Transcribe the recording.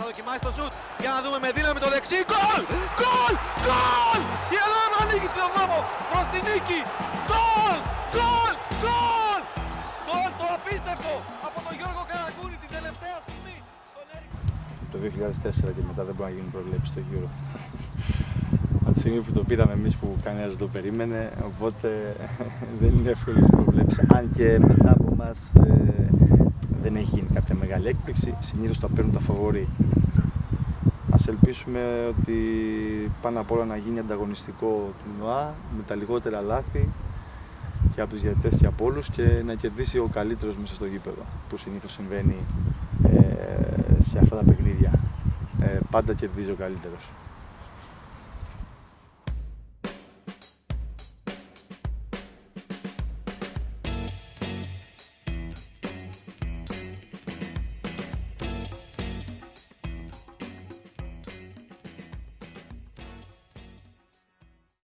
θα δοκιμάσει το σουτ. Για να δούμε με δύναμη το δεξί. Γκολ! Γκολ! Γκολ! Η Ελλάδα ανοίγει τον δρόμο προς την νίκη. Γκολ! Γκολ! Γκολ! Γκολ το απίστευτο από τον Γιώργο Καραγκούνη την τελευταία στιγμή. Τον έριξε. το 2004 και μετά δεν μπορεί να γίνει προβλέψεις στο γύρο. Από τη στιγμή που το πήραμε εμείς που κανένας δεν το περίμενε, οπότε δεν είναι εύκολο να προβλέψει. Αν και μετά από εμάς ε, δεν έχει γίνει κάποια μεγάλη έκπληξη, συνήθως τα παίρνουν τα φαβορή. Ας ελπίσουμε ότι πάνω απ' όλα να γίνει ανταγωνιστικό τουρνουά με τα λιγότερα λάθη και από τους διαιτητές και από όλους και να κερδίσει ο καλύτερος μέσα στο γήπεδο που συνήθως συμβαίνει ε, σε αυτά τα παιχνίδια. Ε, πάντα κερδίζει ο καλύτερος.